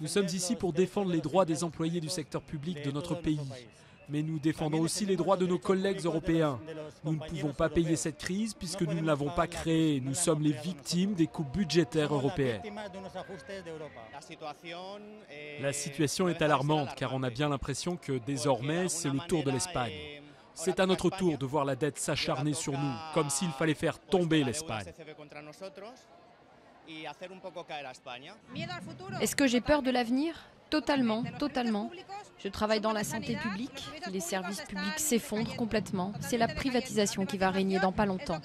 Nous sommes ici pour défendre les droits des employés du secteur public de notre pays. Mais nous défendons aussi les droits de nos collègues européens. Nous ne pouvons pas payer cette crise puisque nous ne l'avons pas créée. Nous sommes les victimes des coupes budgétaires européennes. La situation est alarmante car on a bien l'impression que désormais c'est le tour de l'Espagne. C'est à notre tour de voir la dette s'acharner sur nous, comme s'il fallait faire tomber l'Espagne. Est-ce que j'ai peur de l'avenir? Totalement, totalement. Je travaille dans la santé publique. Les services publics s'effondrent complètement. C'est la privatisation qui va régner dans pas longtemps.